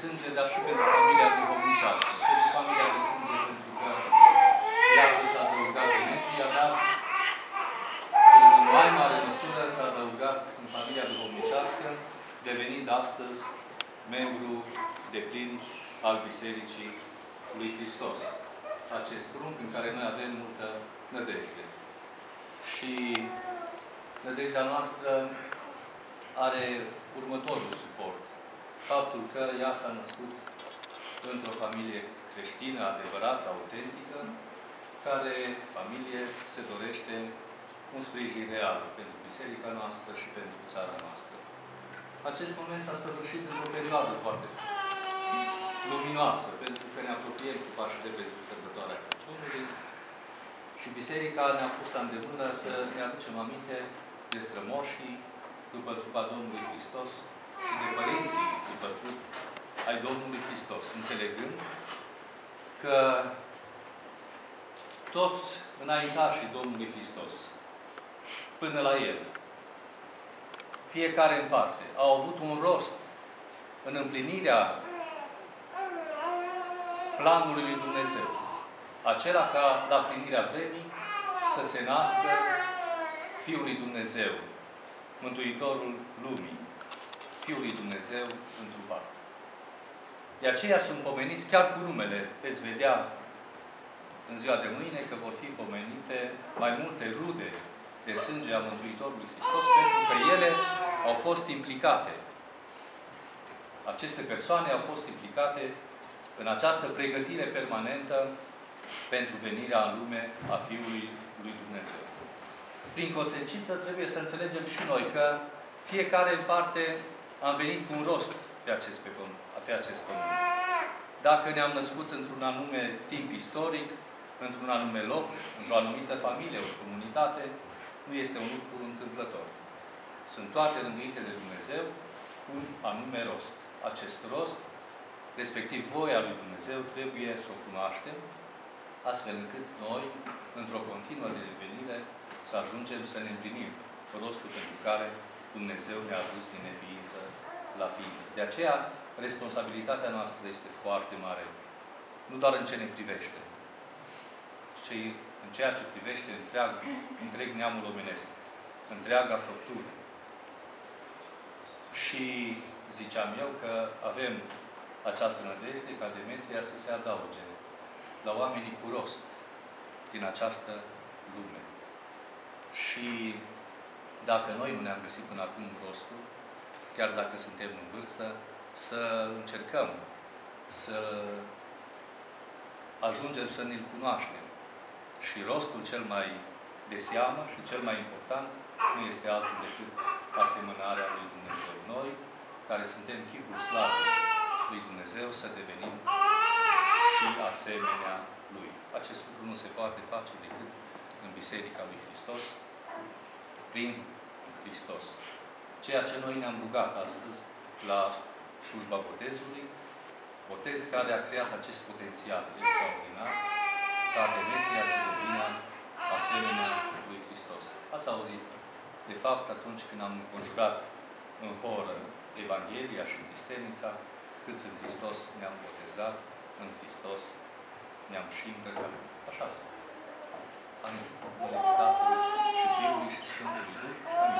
sânge, dar și pentru familia duhovnicească. Pentru familia de sânge, pentru că iată s-a adăugat Demetria, dar în mai mare măsură s-a adăugat în familia duhovnicească, devenind astăzi membru de plin al Bisericii lui Hristos. Acest prunc în care noi avem multă nădejde. Și nădejdea noastră are următorul suport. Faptul că ea s-a născut într-o familie creștină, adevărată, autentică, care familie se dorește un sprijin real pentru biserica noastră și pentru țara noastră. Acest moment s-a săvârșit într-o perioadă foarte luminoasă, pentru că ne apropiem cu pași repede de sărbătoarea Crăciunului și Biserica ne-a pus la îndemână să ne aducem aminte de strămoșii după trupa Domnului Hristos și de părinții după trup ai Domnului Hristos, înțelegând că toți înaintașii Domnului Hristos, până la El, fiecare în parte, au avut un rost în împlinirea planului lui Dumnezeu. Acela ca la plinirea vremii să se nască Fiul lui Dumnezeu, Mântuitorul lumii, Fiul lui Dumnezeu întrupat. De aceea sunt pomeniți chiar cu numele. Veți vedea în ziua de mâine că vor fi pomenite mai multe rude de sânge a Mântuitorului Hristos, pentru că ele au fost implicate. Aceste persoane au fost implicate în această pregătire permanentă pentru venirea în lume a Fiului lui Dumnezeu. Prin consecință trebuie să înțelegem și noi că fiecare în parte am venit cu un rost pe acest, pe, pe acest pământ. Dacă ne-am născut într-un anume timp istoric, într-un anume loc, într-o anumită familie, o comunitate, nu este un lucru întâmplător. Sunt toate rânduite de Dumnezeu cu un anume rost. Acest rost, respectiv voia lui Dumnezeu, trebuie să o cunoaștem, astfel încât noi, într-o continuă devenire, să ajungem să ne împlinim rostul pentru care Dumnezeu ne-a adus din neființă la ființă. De aceea, responsabilitatea noastră este foarte mare. Nu doar în ce ne privește, ci în ceea ce privește întreag, întreg neamul omenesc, întreaga făptură. Și ziceam eu că avem această nădejde ca Demetria să se adauge la oamenii cu rost din această lume. Și dacă noi nu ne-am găsit până acum rostul, chiar dacă suntem în vârstă, să încercăm să ajungem să ne-L cunoaștem. Și rostul cel mai de seamă și cel mai important nu este altul decât asemănarea lui Dumnezeu. Noi, care suntem chipul slavei lui Dumnezeu, să devenim și asemenea Lui. Acest lucru nu se poate face decât în Biserica lui Hristos, prin Hristos. Ceea ce noi ne-am rugat astăzi la slujba botezului, botez care a creat acest potențial extraordinar, ca Demetria să devină asemenea lui Hristos. Ați auzit? De fapt, atunci când am conjugat în horă Evanghelia și Cristenița, cât în Hristos ne-am botezat, în Hristos ne-am și îmbrăcat. Așa sunt. Amin. 何?